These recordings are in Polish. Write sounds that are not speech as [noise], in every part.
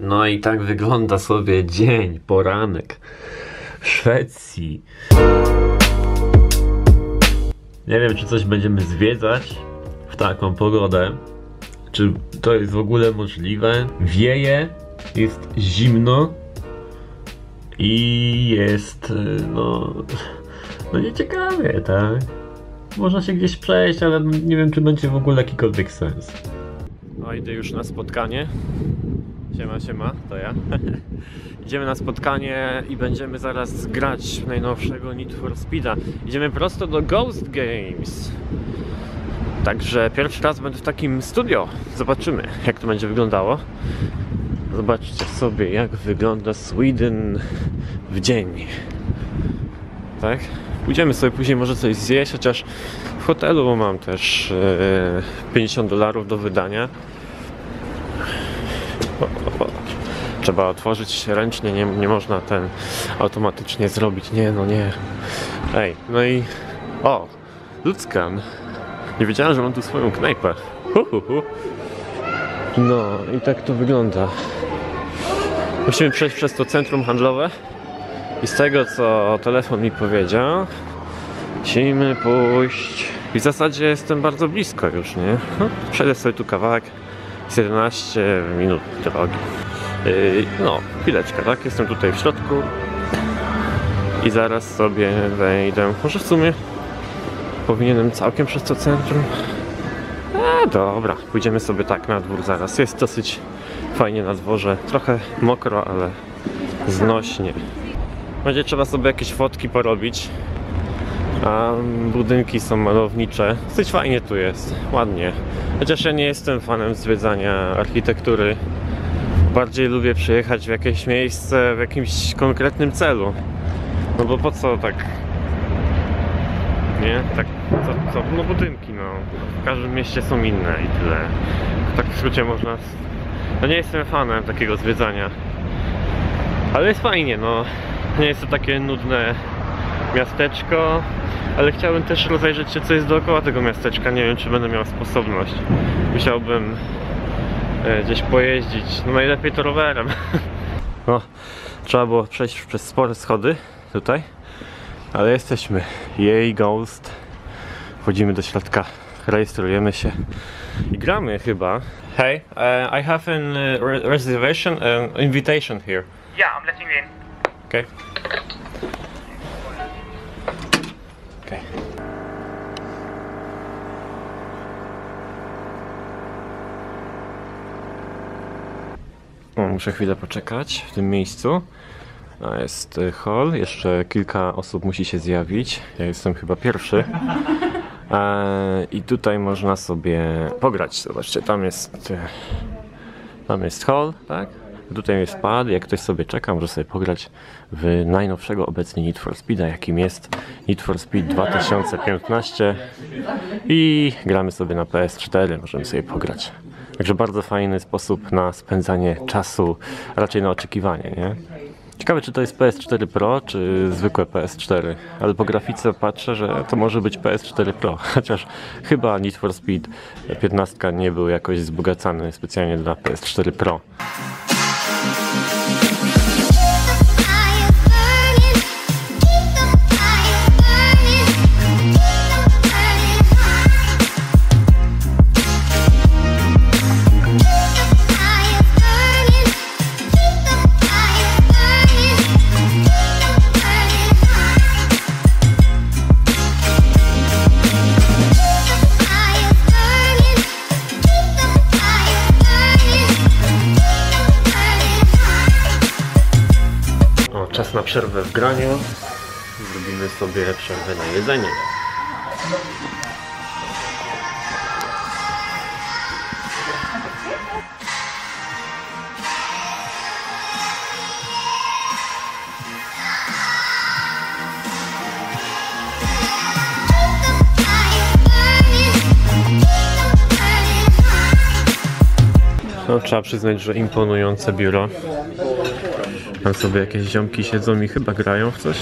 No i tak wygląda sobie dzień, poranek w Szwecji. Nie wiem, czy coś będziemy zwiedzać w taką pogodę. Czy to jest w ogóle możliwe? Wieje, jest zimno i jest, y, no, no nieciekawie, tak? Można się gdzieś przejść, ale nie wiem, czy będzie w ogóle jakikolwiek sens. No, idę już na spotkanie. Siema, siema, to ja. [laughs] Idziemy na spotkanie i będziemy zaraz grać najnowszego Need for Speeda. Idziemy prosto do Ghost Games. Także pierwszy raz będę w takim studio. Zobaczymy, jak to będzie wyglądało. Zobaczcie sobie, jak wygląda Sweden w dzień. Tak? Pójdziemy sobie później może coś zjeść, chociaż w hotelu mam też e, 50 dolarów do wydania. O, o, o. Trzeba otworzyć ręcznie, nie, nie można ten automatycznie zrobić. Nie, no nie. Ej, no i. O! Ludzkan. Nie wiedziałem, że mam tu swoją knajpę. Hu. No i tak to wygląda. Musimy przejść przez to centrum handlowe. I z tego co telefon mi powiedział, musimy pójść. I w zasadzie jestem bardzo blisko już, nie? No, przejdę sobie tu kawałek. Jest 11 minut drogi. Yy, no, chwileczkę, tak? Jestem tutaj w środku. I zaraz sobie wejdę. Może w sumie powinienem całkiem przez to centrum. E, dobra, pójdziemy sobie tak na dwór zaraz. Jest dosyć fajnie na dworze. Trochę mokro, ale znośnie. Będzie trzeba sobie jakieś fotki porobić. A budynki są malownicze. Dosyć fajnie tu jest, ładnie. Chociaż ja nie jestem fanem zwiedzania architektury. Bardziej lubię przyjechać w jakieś miejsce w jakimś konkretnym celu. No bo po co tak nie? Tak, co, co? No budynki, no. W każdym mieście są inne i tyle. Tak w skrócie można... No nie jestem fanem takiego zwiedzania. Ale jest fajnie, no. Nie jest to takie nudne miasteczko, ale chciałbym też rozejrzeć się, co jest dookoła tego miasteczka. Nie wiem, czy będę miał sposobność. Musiałbym gdzieś pojeździć. No najlepiej to rowerem. No, trzeba było przejść przez spore schody tutaj. Ale jesteśmy. Jej Ghost. Wchodzimy do środka, rejestrujemy się i gramy chyba. Hey, uh, I have an uh, re reservation, uh, invitation here. Yeah, I'm letting you in. Okay. Okay. Muszę chwilę poczekać w tym miejscu. A jest y, hall, jeszcze kilka osób musi się zjawić. Ja jestem chyba pierwszy. [laughs] E, I tutaj można sobie pograć. Zobaczcie, tam jest. y, Tam jest hall, tak? Tutaj jest pad. Jak ktoś sobie czeka, może sobie pograć w najnowszego obecnie Need for Speeda, jakim jest Need for Speed 2015. I gramy sobie na PS4, możemy sobie pograć. Także bardzo fajny sposób na spędzanie czasu, raczej na oczekiwanie, nie? Ciekawe, czy to jest PS4 Pro, czy zwykłe PS4, ale po grafice patrzę, że to może być PS4 Pro, [laughs] chociaż chyba Need for Speed 15 nie był jakoś wzbogacany specjalnie dla PS4 Pro. Czas na przerwę w graniu. Zrobimy sobie przerwę na jedzenie. Trzeba przyznać, że imponujące biuro. Tam sobie jakieś ziomki siedzą i chyba grają w coś.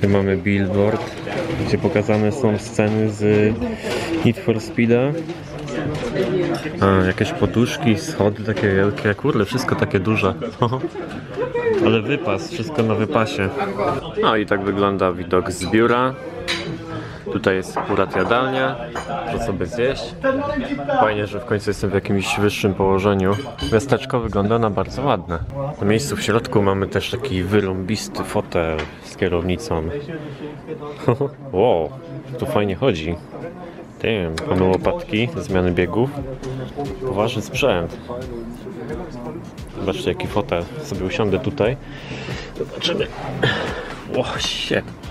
Tu mamy billboard, gdzie pokazane są sceny z Need for Speeda. A, jakieś poduszki, schody takie wielkie, kurde, wszystko takie duże. [laughs] Ale wypas, wszystko na wypasie. No i tak wygląda widok z biura. Tutaj jest akurat jadalnia, to sobie zjeść. Fajnie, że w końcu jestem w jakimś wyższym położeniu. Miasteczko wygląda na bardzo ładne. Na miejscu w środku mamy też taki wyrąbisty fotel z kierownicą. [laughs] wow, tu fajnie chodzi. Tym, mamy łopatki, zmiany biegów. Poważny sprzęt. Zobaczcie jaki fotel. Sobie usiądę tutaj. Zobaczymy. O, shit.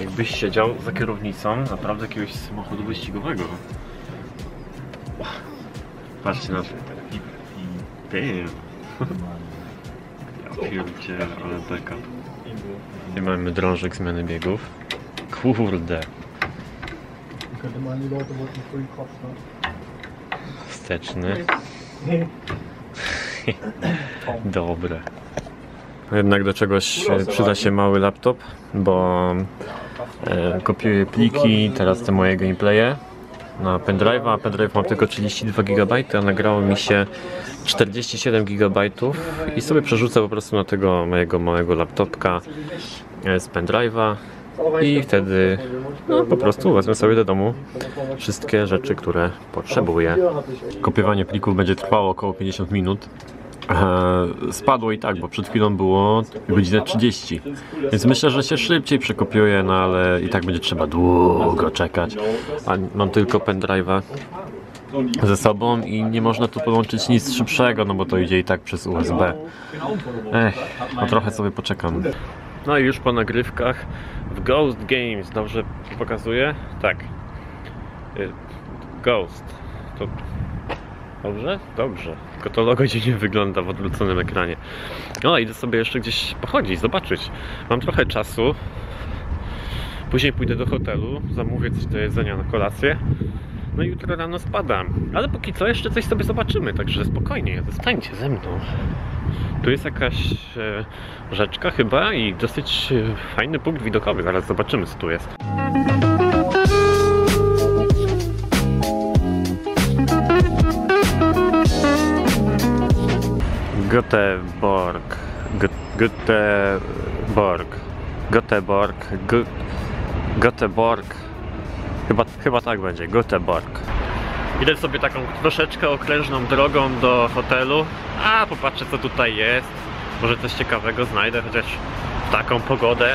Jakbyś siedział za kierownicą naprawdę jakiegoś samochodu wyścigowego. Patrzcie na to. Damn. Ja pierdzielę, ale beka. I mamy drążek zmiany biegów. Kurde. Wsteczny. [laughs] Dobre. Jednak do czegoś przyda się mały laptop, bo kopiuję pliki, teraz te moje gameplaye na pendrive'a, a pendrive mam tylko 32 GB, a nagrało mi się 47 GB i sobie przerzucę po prostu na tego mojego małego laptopka e, z pendrive'a i wtedy no, po prostu wezmę sobie do domu wszystkie rzeczy, które potrzebuję. Kopiowanie plików będzie trwało około 50 minut. Spadło i tak, bo przed chwilą było godzinę 30. Więc myślę, że się szybciej przekopiuje, no ale i tak będzie trzeba długo czekać. A mam tylko pendrive'a ze sobą i nie można tu podłączyć nic szybszego, no bo to idzie i tak przez USB. Ech, no trochę sobie poczekam. No i już po nagrywkach w Ghost Games, dobrze pokazuje? Tak. Y, Ghost. To Dobrze? Dobrze. Tylko to logo dziwnie wygląda w odwróconym ekranie. No, idę sobie jeszcze gdzieś pochodzić, zobaczyć. Mam trochę czasu. Później pójdę do hotelu, zamówię coś do jedzenia na kolację. No i jutro rano spadam. Ale póki co jeszcze coś sobie zobaczymy, także spokojnie, zostańcie ze mną. Tu jest jakaś e, rzeczka chyba i dosyć e, fajny punkt widokowy. Zaraz zobaczymy co tu jest. Göteborg. Gö- Göteborg. Göteborg. Gö- Göteborg. Chyba, chyba tak będzie. Göteborg. Idę sobie taką troszeczkę okrężną drogą do hotelu. A popatrzę co tutaj jest. Może coś ciekawego znajdę, chociaż w taką pogodę.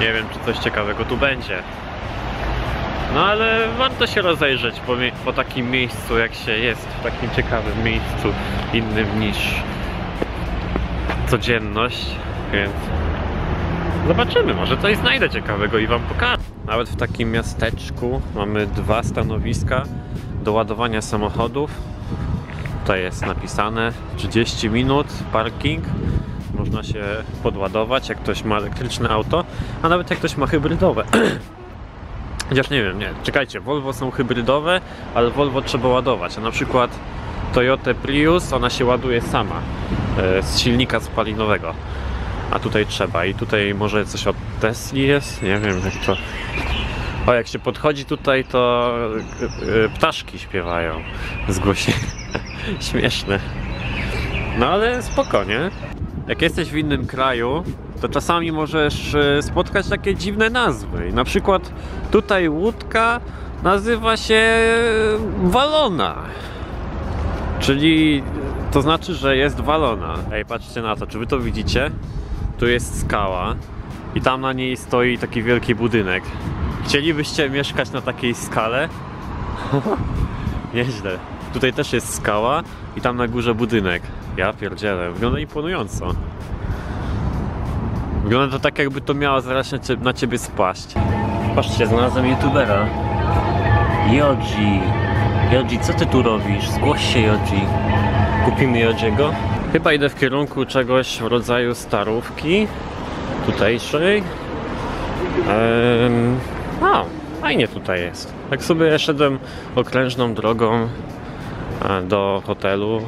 Nie wiem czy coś ciekawego tu będzie. No ale warto się rozejrzeć po, po takim miejscu, jak się jest w takim ciekawym miejscu, innym niż codzienność, więc zobaczymy, może coś znajdę ciekawego i Wam pokażę. Nawet w takim miasteczku mamy dwa stanowiska do ładowania samochodów. Tutaj jest napisane 30 minut parking. Można się podładować, jak ktoś ma elektryczne auto, a nawet jak ktoś ma hybrydowe. [clears throat] Chociaż nie wiem, nie. Czekajcie, Volvo są hybrydowe, ale Volvo trzeba ładować. A na przykład Toyota Prius, ona się ładuje sama e, z silnika spalinowego. A tutaj trzeba. I tutaj może coś od Tesli jest? Nie wiem jak to. O, jak się podchodzi tutaj, to e, e, ptaszki śpiewają z głośniej. [laughs] Śmieszne. No ale spokojnie. Jak jesteś w innym kraju, to czasami możesz e, spotkać takie dziwne nazwy. Na przykład tutaj łódka nazywa się Walona. Czyli to znaczy, że jest walona. Ej, patrzcie na to, czy wy to widzicie? Tu jest skała i tam na niej stoi taki wielki budynek. Chcielibyście mieszkać na takiej skale? [laughs] Nieźle. Tutaj też jest skała i tam na górze budynek. Ja pierdzielę, wygląda imponująco. Wygląda to tak, jakby to miało zaraz na, cie, na ciebie spaść. Patrzcie, znalazłem youtubera. Joji. Joji, co ty tu robisz? Zgłoś się, Joji. Kupimy Jodziego? Chyba idę w kierunku czegoś w rodzaju starówki. Tutejszej. Ehm, a, fajnie tutaj jest. Tak sobie szedłem okrężną drogą e, do hotelu.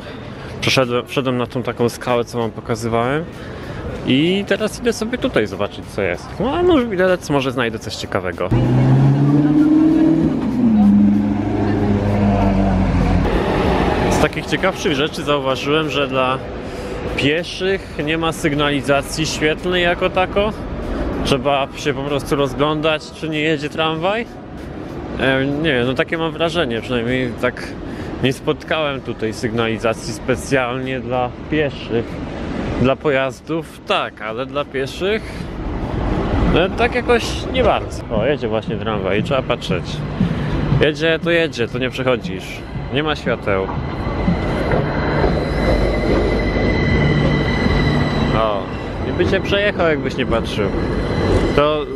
Przeszedłem, wszedłem na tą taką skałę, co wam pokazywałem. I teraz idę sobie tutaj zobaczyć, co jest. No, a no widelec, może znajdę coś ciekawego. takich ciekawszych rzeczy zauważyłem, że dla pieszych nie ma sygnalizacji świetlnej jako tako. Trzeba się po prostu rozglądać, czy nie jedzie tramwaj. E, nie wiem, no takie mam wrażenie, przynajmniej tak nie spotkałem tutaj sygnalizacji specjalnie dla pieszych. Dla pojazdów tak, ale dla pieszych no, tak jakoś nie bardzo. O, jedzie właśnie tramwaj, trzeba patrzeć. Jedzie, to jedzie, to nie przechodzisz. Nie ma świateł. O, i by cię przejechał, jakbyś nie patrzył. To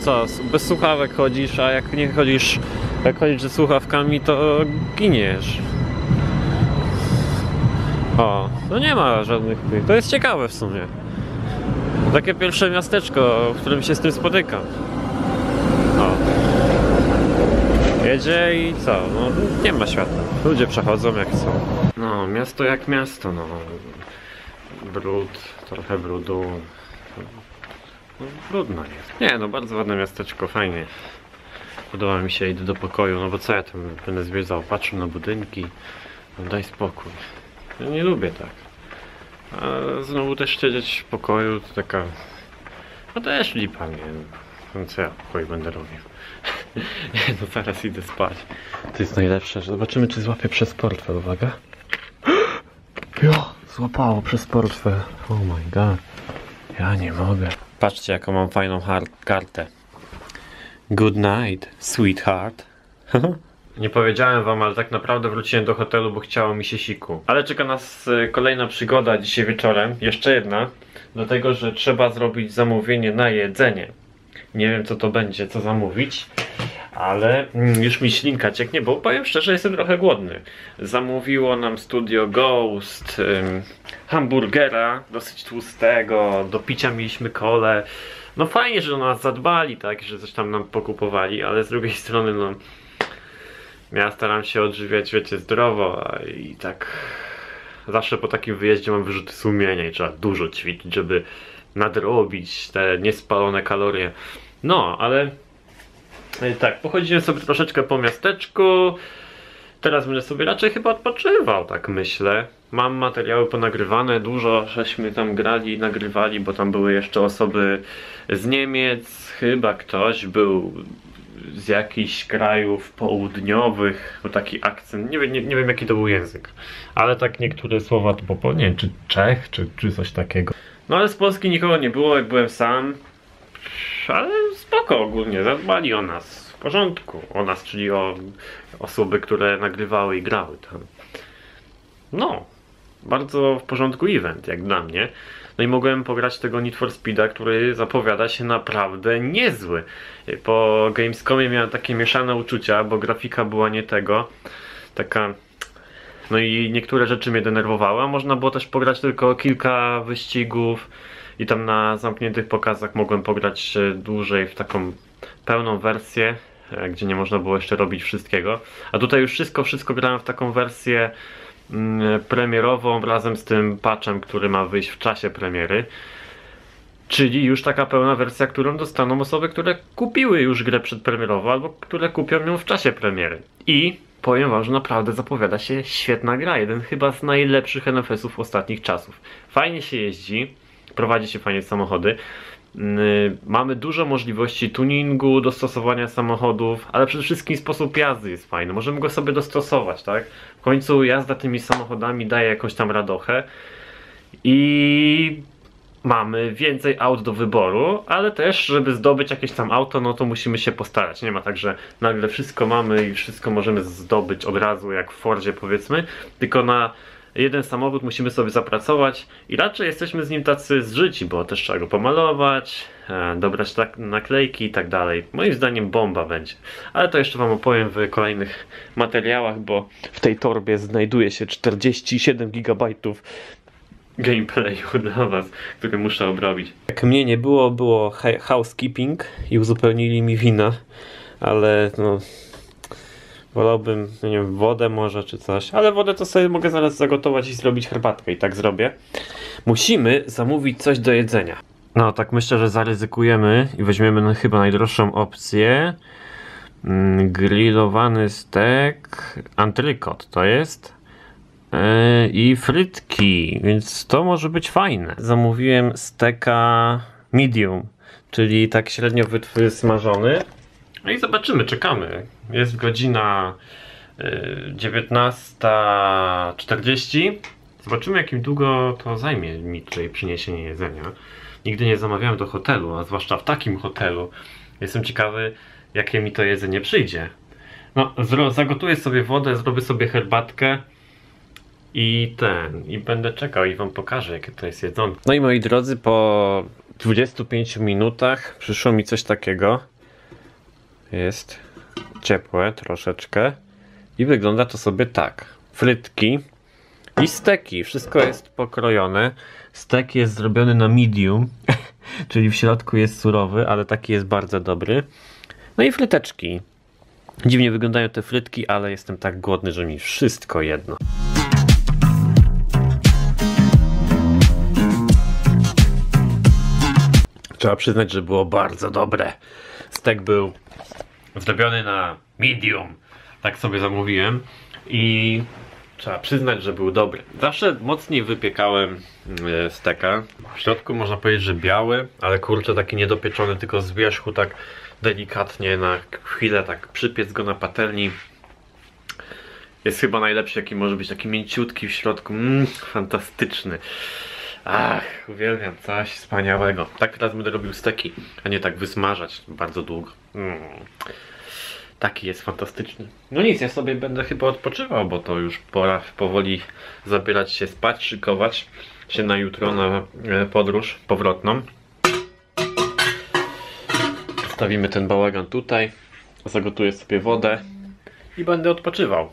co, bez słuchawek chodzisz, a jak nie chodzisz, jak chodzisz ze słuchawkami, to giniesz. O, no nie ma żadnych tych. To jest ciekawe w sumie. Takie pierwsze miasteczko, w którym się z tym spotykam. O. Jedzie i co? No nie ma światła. Ludzie przechodzą jak chcą. No, miasto jak miasto, no. Brud, trochę brudu. No, brudno jest. Nie, no bardzo ładne miasteczko, fajnie. Podoba mi się, idę do pokoju, no bo co ja tam będę zwiedzał? Patrzę na budynki. No daj spokój. Ja nie lubię tak. A znowu też siedzieć w pokoju to taka... No też lipa, nie No co ja w pokoju będę robił? [laughs] no zaraz idę spać. To jest najlepsze, zobaczymy czy złapię przez portfel, uwaga. [gasps] Jo, złapało przez portfel. Oh my god. Ja nie mogę. Patrzcie jaką mam fajną kartę. Good night, sweetheart. [laughs] Nie powiedziałem wam, ale tak naprawdę wróciłem do hotelu, bo chciało mi się siku. Ale czeka nas e, kolejna przygoda dzisiaj wieczorem. Jeszcze jedna. Dlatego, że trzeba zrobić zamówienie na jedzenie. Nie wiem co to będzie, co zamówić. Ale mm, już mi ślinka cieknie, bo powiem szczerze, jestem trochę głodny. Zamówiło nam studio Ghost hamburgera, dosyć tłustego, do picia mieliśmy kole. No fajnie, że o nas zadbali, tak, że coś tam nam pokupowali, ale z drugiej strony, no ja staram się odżywiać, wiecie, zdrowo i tak zawsze po takim wyjeździe mam wyrzuty sumienia i trzeba dużo ćwiczyć, żeby nadrobić te niespalone kalorie. No, ale e, tak, pochodziłem sobie troszeczkę po miasteczku. Teraz będę sobie raczej chyba odpoczywał, tak myślę. Mam materiały ponagrywane, dużo żeśmy tam grali i nagrywali, bo tam były jeszcze osoby z Niemiec, chyba ktoś był z jakichś krajów południowych, był taki akcent, nie wiem, nie, nie wiem jaki to był język, ale tak niektóre słowa to po, nie wiem, czy Czech, czy, czy coś takiego. No ale z Polski nikogo nie było, jak byłem sam, ale spoko ogólnie, zadbali o nas, w porządku, o nas, czyli o osoby, które nagrywały i grały tam. No, bardzo w porządku event, jak dla mnie. No i mogłem pograć tego Need for Speeda, który zapowiada się naprawdę niezły. Po Gamescomie miałem takie mieszane uczucia, bo grafika była nie tego. Taka. No i niektóre rzeczy mnie denerwowały, a można było też pograć tylko kilka wyścigów i tam na zamkniętych pokazach mogłem pograć e, dłużej w taką pełną wersję, e, gdzie nie można było jeszcze robić wszystkiego. A tutaj już wszystko, wszystko grałem w taką wersję mm, premierową razem z tym patchem, który ma wyjść w czasie premiery. Czyli już taka pełna wersja, którą dostaną osoby, które kupiły już grę przedpremierową albo które kupią ją w czasie premiery. I powiem wam, że naprawdę zapowiada się świetna gra. Jeden chyba z najlepszych NFS-ów ostatnich czasów. Fajnie się jeździ, prowadzi się fajnie samochody. Yy, Mamy dużo możliwości tuningu, dostosowania samochodów, ale przede wszystkim sposób jazdy jest fajny. Możemy go sobie dostosować, tak? W końcu jazda tymi samochodami daje jakąś tam radochę. I mamy więcej aut do wyboru, ale też, żeby zdobyć jakieś tam auto, no to musimy się postarać. Nie ma tak, że nagle wszystko mamy i wszystko możemy zdobyć od razu, jak w Fordzie powiedzmy, tylko na jeden samochód musimy sobie zapracować i raczej jesteśmy z nim tacy zżyci, bo też trzeba go pomalować, e, dobrać tak, naklejki i tak dalej. Moim zdaniem bomba będzie. Ale to jeszcze Wam opowiem w kolejnych materiałach, bo w tej torbie znajduje się 47 GB gameplayu [laughs] dla was, który muszę obrobić. Jak mnie nie było, było housekeeping i uzupełnili mi wina, ale no wolałbym, nie wiem, wodę może czy coś, ale wodę to sobie mogę zaraz zagotować i zrobić herbatkę i tak zrobię. Musimy zamówić coś do jedzenia. No tak myślę, że zaryzykujemy i weźmiemy chyba najdroższą opcję. Mm, Grillowany stek, antrykot to jest. Yy, i frytki, więc to może być fajne. Zamówiłem steka medium, czyli tak średnio wytwy smażony. No i zobaczymy, czekamy. Jest godzina yy, 19.40. Zobaczymy, jakim długo to zajmie mi tutaj przyniesienie jedzenia. Nigdy nie zamawiałem do hotelu, a zwłaszcza w takim hotelu. Jestem ciekawy, jakie mi to jedzenie przyjdzie. No, zagotuję sobie wodę, zrobię sobie herbatkę i ten, i będę czekał i wam pokażę, jakie to jest jedzonko. No i moi drodzy, po 25 minutach przyszło mi coś takiego. Jest ciepłe troszeczkę i wygląda to sobie tak. Frytki i steki, wszystko jest pokrojone. Stek jest zrobiony na medium, [laughs] czyli w środku jest surowy, ale taki jest bardzo dobry. No i fryteczki. Dziwnie wyglądają te frytki, ale jestem tak głodny, że mi wszystko jedno. Trzeba przyznać, że było bardzo dobre. Stek był zrobiony na medium. Tak sobie zamówiłem. I trzeba przyznać, że był dobry. Zawsze mocniej wypiekałem e, steka. W środku można powiedzieć, że biały, ale kurczę taki niedopieczony, tylko z wierzchu tak delikatnie na chwilę tak przypiec go na patelni. Jest chyba najlepszy jaki może być, taki mięciutki w środku. Mm, fantastyczny. Ach, uwielbiam, coś wspaniałego. Tak teraz będę robił steki, a nie tak wysmażać bardzo długo. Mm. Taki jest fantastyczny. No nic, ja sobie będę chyba odpoczywał, bo to już pora powoli zabierać się spać, szykować się na jutro na e, podróż powrotną. Stawimy ten bałagan tutaj, zagotuję sobie wodę i będę odpoczywał.